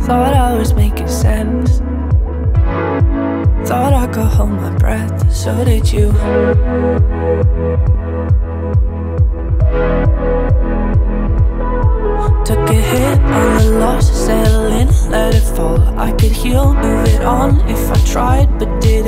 Thought I was making sense. Thought I could hold my breath, so did you. I could heal, move it on if I tried, but did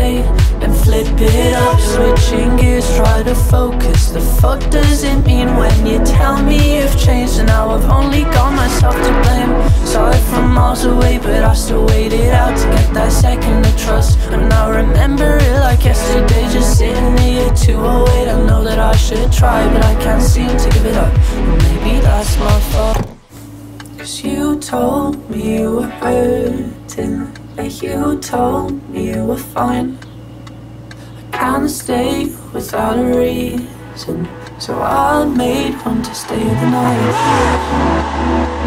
and flip it up, switching gears, try to focus. The fuck does it mean when you tell me you've changed and now I've only got myself to blame? Saw it from miles away, but I still waited out to get that second of trust. And I remember it like yesterday, just sitting here at 208. I know that I should try, but I can't seem to give it up. Maybe that's my fault. Cause you told me you were hurting, you told me you were fine. I can't stay without a reason, so I made one to stay the night.